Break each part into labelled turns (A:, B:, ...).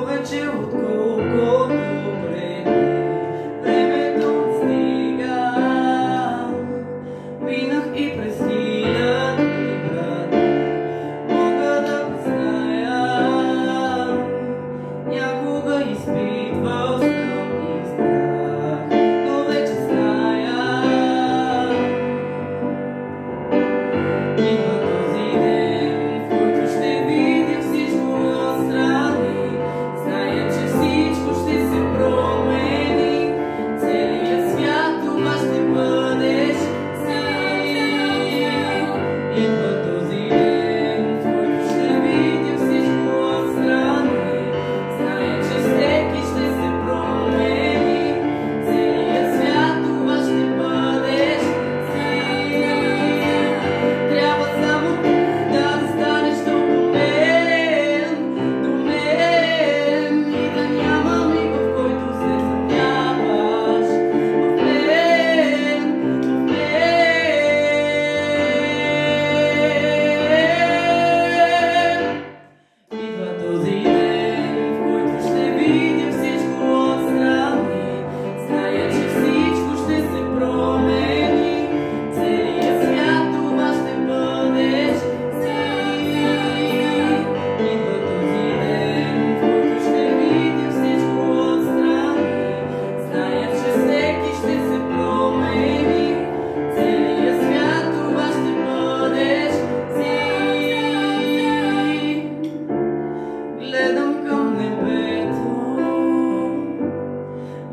A: over, Jill would go.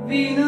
A: Vino